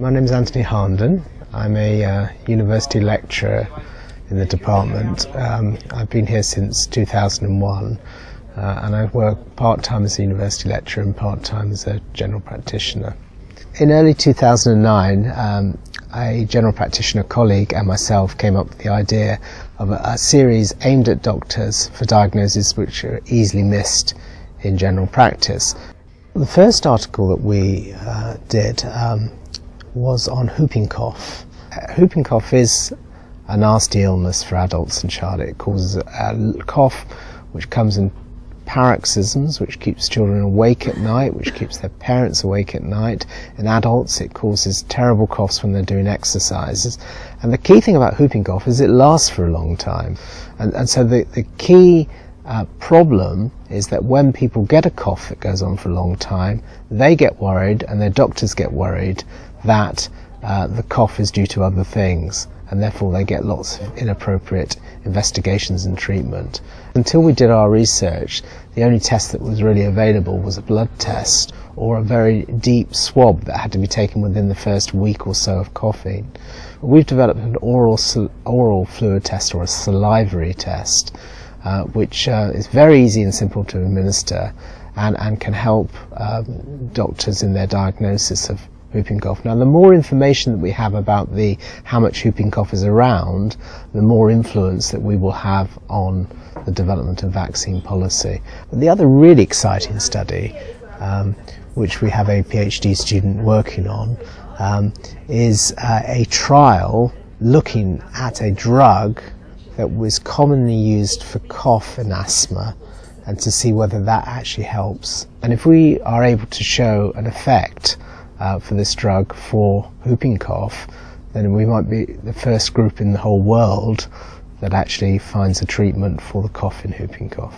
My name is Anthony Harnden. I'm a uh, university lecturer in the department. Um, I've been here since 2001 uh, and I work part-time as a university lecturer and part-time as a general practitioner. In early 2009, um, a general practitioner colleague and myself came up with the idea of a, a series aimed at doctors for diagnoses which are easily missed in general practice. The first article that we uh, did um, was on whooping cough. Whooping cough is a nasty illness for adults and children. It causes a cough which comes in paroxysms, which keeps children awake at night, which keeps their parents awake at night. In adults, it causes terrible coughs when they're doing exercises. And the key thing about whooping cough is it lasts for a long time. And, and so the, the key uh, problem is that when people get a cough that goes on for a long time, they get worried and their doctors get worried that uh, the cough is due to other things and therefore they get lots of inappropriate investigations and treatment. Until we did our research, the only test that was really available was a blood test or a very deep swab that had to be taken within the first week or so of coughing. We've developed an oral, oral fluid test or a salivary test uh, which uh, is very easy and simple to administer and, and can help um, doctors in their diagnosis of whooping cough. Now, the more information that we have about the how much whooping cough is around, the more influence that we will have on the development of vaccine policy. But the other really exciting study, um, which we have a PhD student working on, um, is uh, a trial looking at a drug that was commonly used for cough and asthma and to see whether that actually helps. And if we are able to show an effect uh, for this drug for whooping cough, then we might be the first group in the whole world that actually finds a treatment for the cough in whooping cough.